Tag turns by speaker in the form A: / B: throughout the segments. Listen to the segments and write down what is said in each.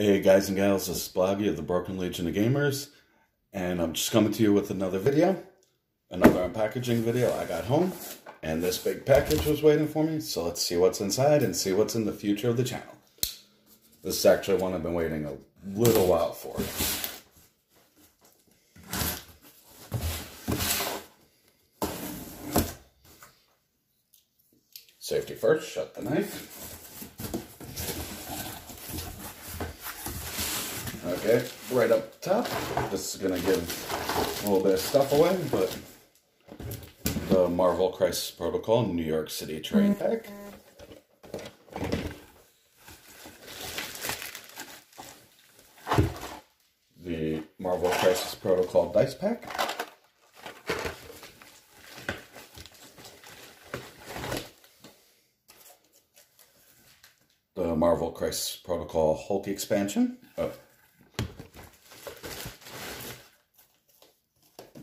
A: Hey guys and gals, this is Bloggy of the Broken Legion of Gamers, and I'm just coming to you with another video, another unpackaging video. I got home, and this big package was waiting for me, so let's see what's inside and see what's in the future of the channel. This is actually one I've been waiting a little while for. Safety first, shut the knife. Okay, right up top. This is gonna give a little bit of stuff away, but the Marvel Crisis Protocol New York City train mm-hmm. pack. The Marvel Crisis Protocol dice pack. The Marvel Crisis Protocol Hulk expansion. Oh.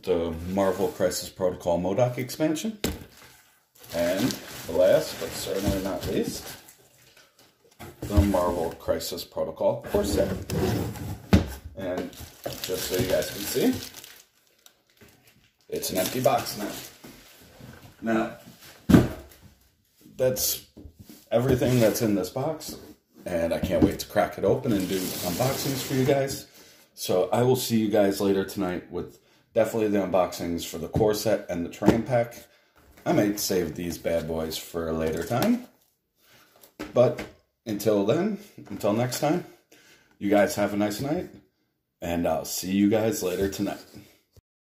A: The Marvel Crisis Protocol MODOK expansion. And last, but certainly not least, the Marvel Crisis Protocol core set. And just so you guys can see, it's an empty box now. Now, that's everything that's in this box, and I can't wait to crack it open and do unboxings for you guys. So I will see you guys later tonight with Definitely the unboxings for the core set and the train pack. I might save these bad boys for a later time. But until then, until next time, you guys have a nice night. And I'll see you guys later tonight.